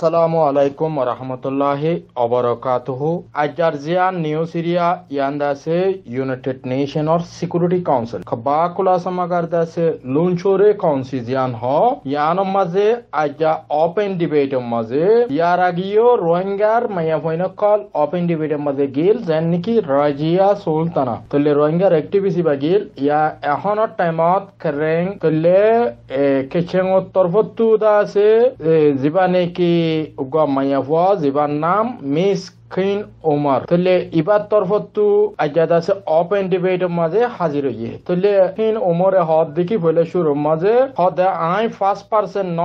আসসালামু আলাইকুম রহমতুল্লাহি অবরকাতুহু আজারজিয়ান নিউ সিরিয়া, ইয়ান্দাসে, ইউনাইটেড নেশন অর সিকিউরিটি কাউন্সিল। খবা কুলা সমাগারদাসে, লুনচোরে কাউন্সিজিয়ান হ। ইয়ান মাঝে আজা ওপেন ডিবেট মাঝে। ইয়ার আগিও রোহিঙ্গার মাইয়া ফইন কল ওপেন ডিবেট মাঝে গিল, যেন নাকি রাজিয়া সুলতানা। তলে রোহিঙ্গার অ্যাক্টিভিটি বা গিল, ইয়া এখনৰ টাইমত খেৰেং তলে কেচেঙৰ তৰফতো দা আছে যিবা নেকি উগা মাইয়া হোৱা যিবাৰ নাম খিন ওমর তাহলে ইবার তরফতু আজাদ আছে ওপেন ডিবেটের মাঝে হাজির হইয়ে তাহলে খিন ওমরে হদ দেখি বলে শুরু মাঝে হদ আই ফার্স্ট পার্সন ন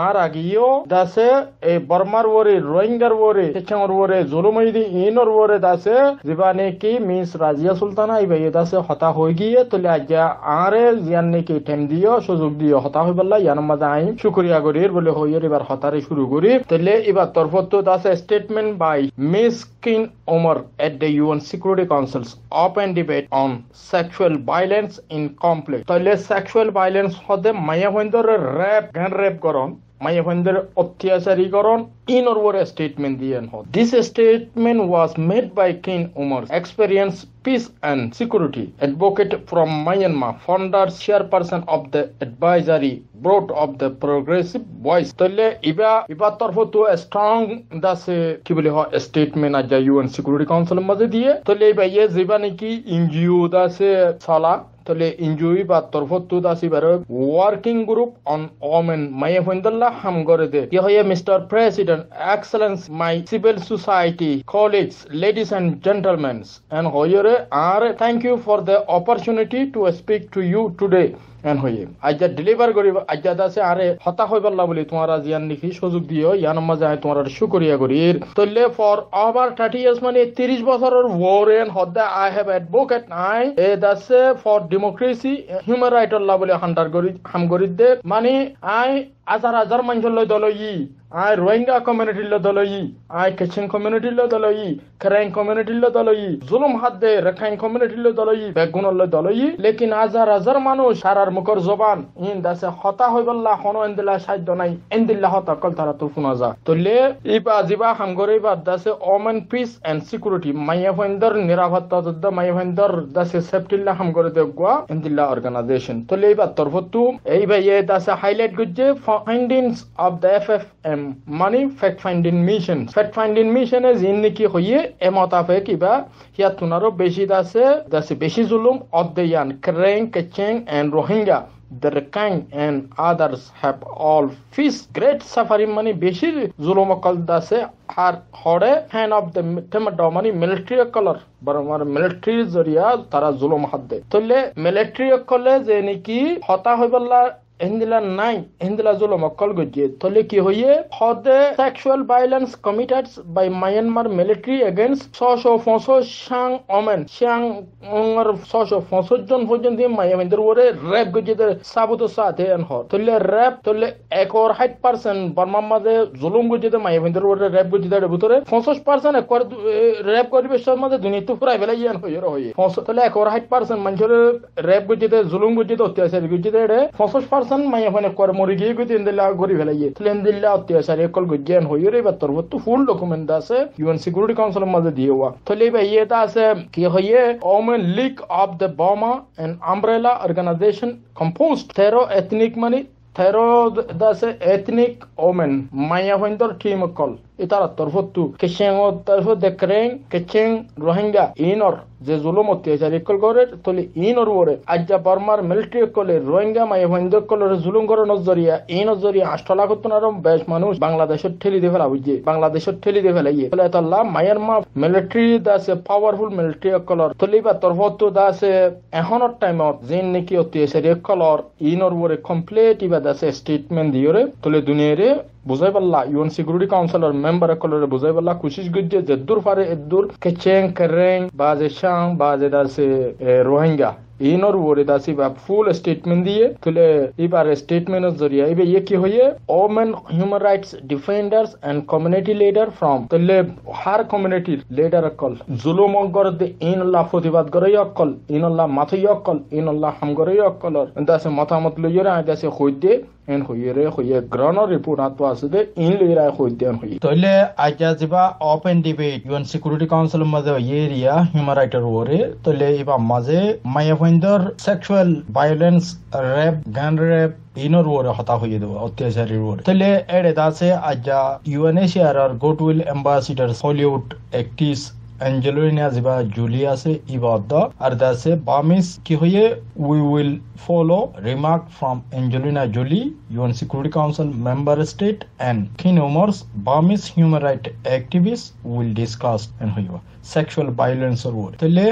আর আগিও দাসে এই বর্মার ওরে রোহিঙ্গার ওরে চেচেঙর ওরে জুলুমইদি ইনর ওরে দাসে জীবানে কি মিস রাজিয়া সুলতানা ইবা দাসে হতা হয়ে গিয়ে তাহলে আজ্ঞা আরে জিয়ান নাকি টেম দিও সুযোগ দিও হতা হয়ে বললা ইয়ার মাঝে আই শুক্রিয়া করির বলে হইয়ের এবার হতারে শুরু করি তাহলে এবার তরফতু দাসে statement by Miskin Omar at the UN Security Council's open debate on sexual violence in conflict. তাহলে sexual violence হতে মায়া হইন্দর র্যাপ গান র্যাপ করন মায়া হইন্দর অত্যাচারীকরণ in or were a statement দিয়েন হত This statement was made by King Omar, experienced peace and security advocate from Myanmar, founder chairperson of the advisory board of the progressive voice. তাহলে ইবা ইবা তরফ তো strong দাসে কি বলে হয় স্টেটমেন্ট আজ ইউএন সিকিউরিটি কাউন্সিলের মাঝে দিয়ে তাহলে ইবা ইয়ে যিবা নাকি এনজিও দাসে চলা তাহলে ইনজুই বা তরফত দাসি আসিবার ওয়ার্কিং গ্রুপ অন ওমেন মাই হইন্দল্লা হাম করে দে। কি হয়ে mister president excellence my civil society colleagues ladies and gentleman and হইরে R thank you for the opportunity to speak to you today N হয়ে আজ্ঞা ডেলিভার করি আজ্ঞা দাসে আরে হতা হই পারলা বলি তোমার জিয়ান নিখি সুযোগ দিও, ইয়ান মাঝে আই তোমার শুকরিয়া করি। তৈলে ফর ওভার থার্টি ইয়ার্স মানে তিরিশ বছরের ওয়ারেন হদ্দা আই হ্যাভ অ্যাডভোকেট নাই। এ দাসে ফর ডেমোক্রেসি হিউম্যান রাইট আল্লাহ বলে হান্ডার করি, হাম করি দে। মানে আই হাজার হাজার মানুষের লই দল ই লো ই আই কেচিং কমিউনিটির লো দল ই খেরাইং কমিউনিটির লো দল ই জুলুম হাত দে রেখাইং কমিউনিটির লো দল ই বেগুনের লো দল ই লেকিন হাজার হাজার মানুষ সারার মুখর জবান ইন দাসে হতা হই বললা হন এন্দিলা সাধ্য নাই এন্দিল্লা হতা কল তারা তো শুনা যা তলে ইবা জিবা হামগরে বা দাসে ওমেন পিস এন্ড সিকিউরিটি মাইয়া ফাইন্দার নিরাপত্তা যুদ্ধ মাইয়া ফাইন্দার দাসে সেফটিল্লা হামগরে দে গুয়া এন্দিল্লা অর্গানাইজেশন তলে ইবা তরফতু এইবা ইয়ে দাসে হাইলাইট গুজে findings of the FFM money, fact finding mission. Fact finding mission এ জিন নেকি হইয়ে এ মতাফে কিবা হিয়া তুনারো বেশি দাসে দাসে বেশি জুলুম অদ্দেয়ান ক্রেং Kachin and Rohingya Rakhine and others have all faced great suffering মানে বেশি জুলুম অকল দাসে আর হরে হ্যান্ড অফ দ্য মানে মিলিটারি কলর বরং মিলিটারি জরিয়া তারা জুলুম হাত দেয় তাহলে মিলিটারি কলে যে নাকি হতা হইবল্লা হিন্দিলা নাই হিন্দিলা জুলুম অকল গজিয়ে। তলে কি হইয়ে? হদে sexual violence committed by Myanmar military against ছশো পঁচিশ সাং ওমেন। সাং ছশো পঁচিশ জন পর্যন্ত মায়ামিন্দের ওরে রেপ গজিয়ে সাবুতো সাথে এন হর। তলে রেপ তলে একর হাইট পার্সেন্ট বর্মার মাঝে জুলুম গজিয়ে মায়ামিন্দের ওরে রেপ গজিয়ে ভিতরে। পঁচিশ পার্সেন্ট একর রেপ পরিবেশের মাঝে দুনিয়া পুরাই বেলা ইয়ান হইয়ে হইয়ে। তলে একর হাইট পার্সেন্ট মানুষের রেপ গজিয়ে জুলুম গজিয়ে অত্যাচার গজিয়ে পঁচিশ পার্সেন্ট পার্সন মাই ওখানে করে মরে গিয়ে গিয়ে ইন্দিল্লা গরি ফেলাইয়ে তাহলে ইন্দিল্লা অত্যাচার একল গজ্ঞান হইয়ে রে বা তোর তো ফুল ডকুমেন্ট আছে ইউএন সিকিউরিটি কাউন্সিলের মাঝে দিয়ে হওয়া তাহলে এবার ইয়েটা আছে কি হইয়ে women league of the Burma and umbrella organization composed থেরো ইতার তরফতু কেচেং তরফ দেখরেং কেচেং রোহিঙ্গা ইনর যে জুলুম অত্যাচার ইকল করে তলি ইনর ওরে আজ্জা বর্মার মিলিটারি কলে রোহিঙ্গা মাই হিন্দু কলরে জুলুম করে নজরিয়া এই নজরিয়া আষ্টলা করতনার বেশ মানুষ বাংলাদেশের ঠেলি দিয়ে ফেলা বুঝছে বাংলাদেশের ঠেলি দিয়ে ফেলাইয়ে ফলে তাল্লা মায়ানমার মিলিটারি দাসে পাওয়ারফুল মিলিটারি কলর তলি বা তরফতু দাসে এখনৰ টাইমত যেন নেকি অত্যাচার কলর ইনর ওরে কমপ্লিট ইবা দাসে স্টেটমেন্ট দিয়রে তলে দুনিয়ারে বুঝাই পারলা ইউএন সিকিউরিটি কাউন্সিলর মেম্বার কলরে বুঝাই পারলা কোশিশ গুজে যে দূর পারে এদূর কেচেং কেরেং বাজে শাং বাজে দাসে রোহিঙ্গা ইনর ওরে দাসি বা ফুল স্টেটমেন্ট দিয়ে তুলে এবার স্টেটমেন্টের জরিয়া এবার ইয়ে কি হয়ে women human rights defenders and community leader from তুলে হার কমিউনিটির লিডার অকল জুলুম করতে ইনল্লাহ প্রতিবাদ করে অকল ইনল্লাহ মাথই অকল ইনল্লাহ হাম করে অকল দাসে মতামত লইয়ে দাসে হইতে en hoyere hoye grano report atwa asude in lera hoyden hoye toile aja jiba open debate un security council maze area human right wore toile iba maze mayavendor sexual violence rape gun rape ইনর ওরে হতা হয়ে দেবো অত্যাচারীর ওরে তাহলে এড়ে দাসে আজা UNHCR R goodwill ambassador Hollywood actress Angelina Ziba Julia se ibadda ardase Bamis ki hoye we will follow remark from Angelina Jolie UN Security Council member state and King Omar's Bamis human rights activists will discuss and hoye sexual violence or war tele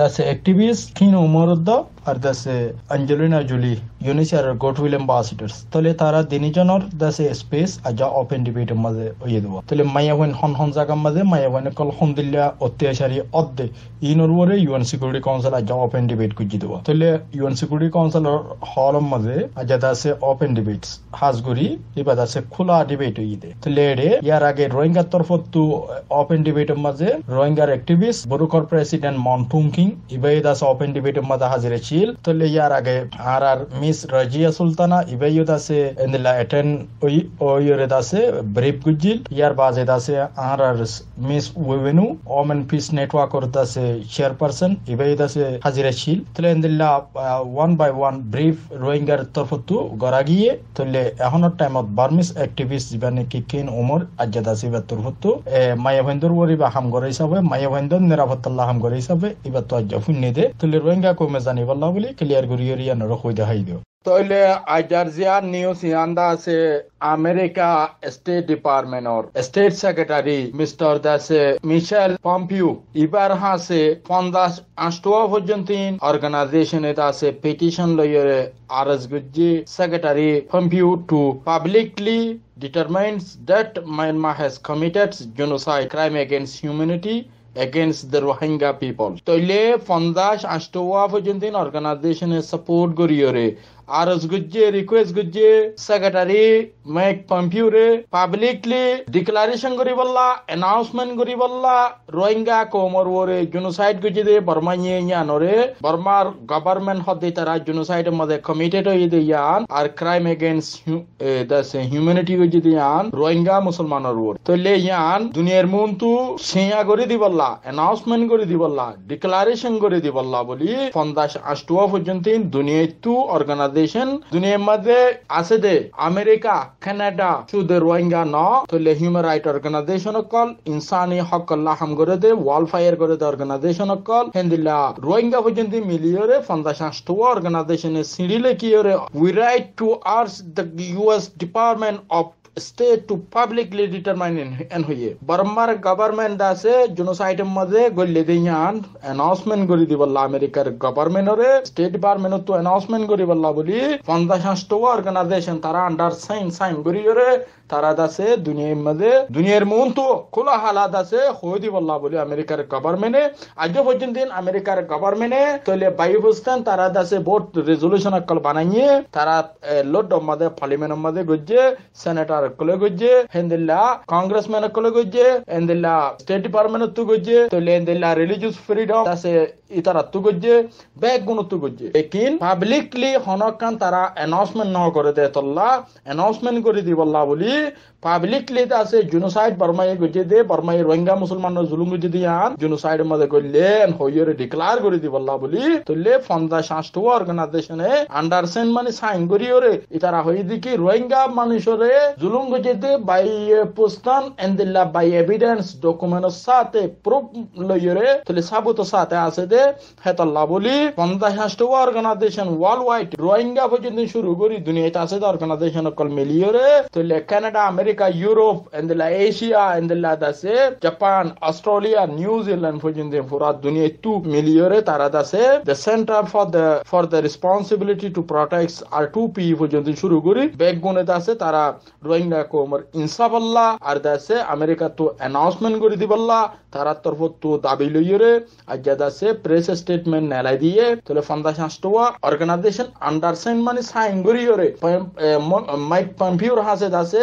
dase activists King Omar da ardase Angelina Jolie UNHCR goodwill ambassadors tele tara dinijonor dase space aja open debate maze hoye debo tele maya when hon hon jaga maze maya when kol alhamdulillah অত্যাচারী অদ্দে ইনর ওরে UN security council আজ open debate কুজি দেব তাহলে UN security councillor হলম মাঝে আজ আছে ওপেন ডিবেটস হাজগুড়ি এবার আছে খোলা ডিবেট হই দে তাহলে ইয়ার আগে রোহিঙ্গার তরফ তু ওপেন ডিবেটের মাঝে রোহিঙ্গার অ্যাক্টিভিস্ট বরুকর প্রেসিডেন্ট মন্টুং কিং ইবাই আছে ওপেন ডিবেটের মাঝে হাজিরে ছিল তাহলে ইয়ার আগে আর আর মিস রাজিয়া সুলতানা ইবাই আছে এন্দিলা এটেন ওই ওইরে আছে ব্রিফ গুজিল ইয়ার বাজে আছে আর আর মিস ওয়েনু ওমেন ওমেন পিস নেটওয়ার্ক আছে চেয়ারপারসন ইবাই আছে হাজিরা ছিল তাহলে এন্দিল্লা ওয়ান বাই ওয়ান ব্রিফ রোহিঙ্গার তরফতু গড়া গিয়ে তাহলে এখনের টাইমত বার্মিস হিসাবে মায়াভেন্দর নিরাপত্তাল্লাহ হাম গড়া হিসাবে ইবার তো আজ্জা দে তাহলে রোহিঙ্গা কমে বলি ক্লিয়ার দেখাই দিও ইয়ান্দা আছে আমেরিকা স্টেট ডিপার্টমেন্ট ওর স্টেট সেক্রেটারি মিস্টার দাসে মিশেল পম্পিউ ইবার হাসে পঞ্চাশ আষ্টুয়া পর্যন্ত অর্গানাইজেশন আছে পিটিশন লইয়ে আরজ গুজি secretary Pompeo to publicly determines that Myanmar has committed genocide crime against humanity. against the Rohingya people. Toile Fondash Ashtowa Fujintin organization is support Guriore. আরজ গুজ্জে রিকোয়েস্ট গুজ্জে সেক্রেটারি মেক পম্পিউরে পাবলিকলি ডিক্লারেশন করি বললা announcement করি বললা রোহিঙ্গা কোমর ওরে জুনোসাইড গুজি দে বর্মা নিয়ে ইয়ানরে বর্মার গভর্নমেন্ট হদে তারা জুনোসাইড মধ্যে কমিটেড হয়ে দে ইয়ান আর ক্রাইম এগেইনস্ট দাস হিউম্যানিটি গুজি দে ইয়ান রোহিঙ্গা মুসলমানের ওর তইলে ইয়ান দুনিয়ার মন্তু সিয়া করে দি বললা অ্যানাউন্সমেন্ট করে দি বললা ডিক্লারেশন করে দি বললা বলি পঞ্চাশ আষ্টুয়া পর্যন্ত দুনিয়ায় তু অর্গানাইজ অর্গানাইজেশন দুনিয়ার মধ্যে আছে দে আমেরিকা, কানাডা শুধু রোহিঙ্গা ন, তাহলে হিউম্যান রাইট অর্গানাইজেশন কল, ইনসানি হক আল্লাহ হাম করে দে ওয়াল ফায়ার করে দে অর্গানাইজেশন কল। হেন্দিলা রোহিঙ্গা পর্যন্ত মিলিয়রে পঞ্চাশ আষ্ট অর্গানাইজেশনে সিঁড়িলে কি we right to urge the US department of state to publicly determine এন hoye বারম্বার government আছে জেনোসাইড এর মধ্যে গল্লে দিয়ান অ্যানাউন্সমেন্ট করে দিবল্লা আমেরিকার গভর্নমেন্ট রে স্টেট ডিপার্টমেন্ট তো অ্যানাউন্সমেন্ট করে বললা বলি পঞ্চাশ অর্গানাইজেশন তারা আন্ডার সাইন সাইন করি রে তারা দুনিয়ার মধ্যে দুনিয়ার মন তো খোলা হালাত আছে হয়ে দি বললা বলি আমেরিকার গভর্নমেন্টে আজ পর্যন্ত আমেরিকার গভর্নমেন্টে তলে বায়ু বুঝতেন তারা দাসে বোর্ড রেজলিউশন অকল বানাইয়ে, তারা লোড মধ্যে পার্লিমেন্টের মধ্যে গজ্জে সেনেটার কলে গজ্জে, হেন্দিল্লা কংগ্রেসম্যান কলে গজ্জে, হেন্দিল্লা স্টেট ডিপার্টমেন্ট তু গজ্জে তলে হেন্দিল্লা রিলিজিয়াস ফ্রিডম দাসে ইতারা তু গজ্জে ব্যাগ গুণ তু গজ্জে। লেকিন পাবলিকলি হনকান তারা অ্যানাউন্সমেন্ট ন করে দে তল্লা অ্যানাউন্সমেন্ট করে দি বললা বলি পাবলিকলি আছে জুনোসাইড বর্মাই গজে দে বর্মাই রোহিঙ্গা মুসলমান জুলুম গজে দিয়ান জুনোসাইড মধ্যে করলেন হইয়রে ডিক্লার করে দি বললা বলি। তলে ফন্দা শাস্ত্র অর্গানাইজেশনে আন্ডারসেন মানে সাইন করি ওরে ইতারা হই দিকি রোহিঙ্গা মানুষরে জুলুম দে বাই পোস্তান এন্দিল্লা বাই এভিডেন্স ডকুমেন্ট সাথে প্রুফ লইরে তলে সাবুত সাথে আছে দে হেতাল্লা বলি ফন্দা শাস্ত্র অর্গানাইজেশন ওয়ার্ল্ড ওয়াইড রোহিঙ্গা পর্যন্ত শুরু করি, দুনিয়াতে আছে অর্গানাইজেশন কল মিলিয়রে তলে Canada and the Asia, and the dase Japan, Australia, New Zealand পর্যন্ত পুরা দুনিয়া টু মিলিয়রে তারা দাসে the Center for the for the responsibility to protect R two P পর্যন্ত শুরু করি ব্যাগ গুনে দাসে তারা রোহিঙ্গা কোমর ইনসাফাল্লাহ আর দাসে আমেরিকা তো অ্যানাউন্সমেন্ট করে দিবল্লা তারা তরফ তো দাবি লইরে আর যা দাসে প্রেস স্টেটমেন্ট নেলাই দিয়ে তাহলে ফান্দা শাস্ত্রওয়া অর্গানাইজেশন আন্ডারসাইন মানে সাইন করিয়রে মাইক পম্পিওর হাসে দাসে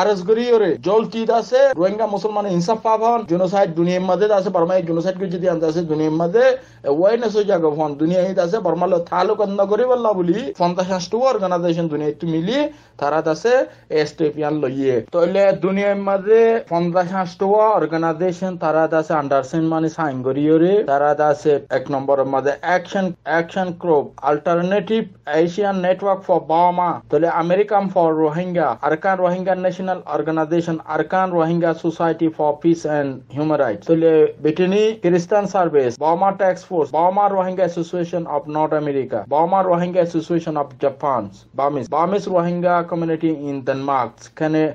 আরস গরি ওরে জলটিত আছে, রোহিঙ্গা মুসলমান ইনসাফ পাবন জুনোসাইড দুনিয়ার মধ্যে আছে বর্মা জুনোসাইড কে যদি আনতে আছে দুনিয়ার মধ্যে ওয়াইনেস হয়ে যাবে ফোন দুনিয়া হিত আছে বর্মা লো থালুক অন্য করি বললা বলি, পঞ্চাশ ষাটটা অর্গানাইজেশন দুনিয়া একটু মিলি, তারা আছে স্টেপিয়ান লইয়ে। তাহলে দুনিয়ার মধ্যে পঞ্চাশ ষাটটা অর্গানাইজেশন তারা আছে আন্ডারসেন মানে সাইন করিওরে তারা আছে এক নম্বরের মধ্যে action action crop alternative Asian network for Burma তাহলে American for Rohingya Arakan Rohingya national organization Arakan Rohingya society for peace and human rights তাহলে ব্রিটেনি Christian service Burma tax force Burma Rohingya association of North America Burma Rohingya association of Japan Burmese Burmese Rohingya community in Denmark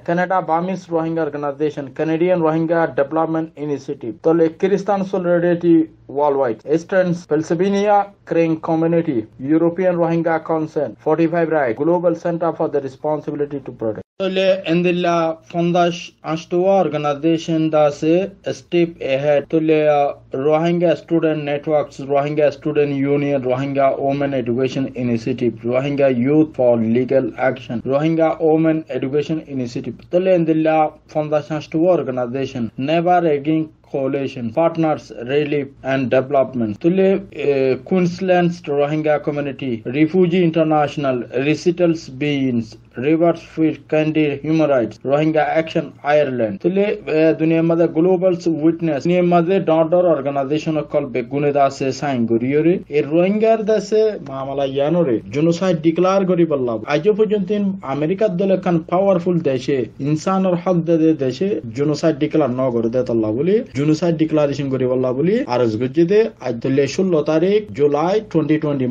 Canada Burmese Rohingya organization Canadian Rohingya development initiative তাহলে Christian solidarity worldwide. Eastern Pennsylvania Crane Community, European Rohingya Council, 45 Right, Global Center for the Responsibility to Protect. Tole endilla fondash ashtoa organization se step ahead tole uh, Rohingya Student Networks, Rohingya Student Union, Rohingya Women Education Initiative, Rohingya Youth for Legal Action, Rohingya Women Education Initiative. Tole endilla fondash ashtoa organization never again coalition partners relief and development tule uh, queensland's rohingya community refugee international recitals beings rivers fish candy human rights rohingya action ireland tule uh, দুনিয়ার মধ্যে global witness দুনিয়ার মধ্যে ডর organisation call বেগুনে দাসে sign করিয়রে এই রোহিঙ্গার দেশে মামলা ইয়ানোরে জেনোসাইড ডিক্লার করি বললাম আজ পর্যন্ত আমেরিকার দল এখন পাওয়ারফুল দেশে ইনসানের হক দে দেশে জেনোসাইড ডিক্লার ন করে দে তল্লা বলি জেনোসাইড ডিক্লারেশন করি বললা বলি আরজ গজ্জিদে আজ ষোলো তারিখ জুলাই টোয়েন্টি টোয়েন্টি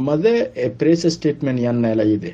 এ প্রেস স্টেটমেন্ট ইয়ান লাগি দে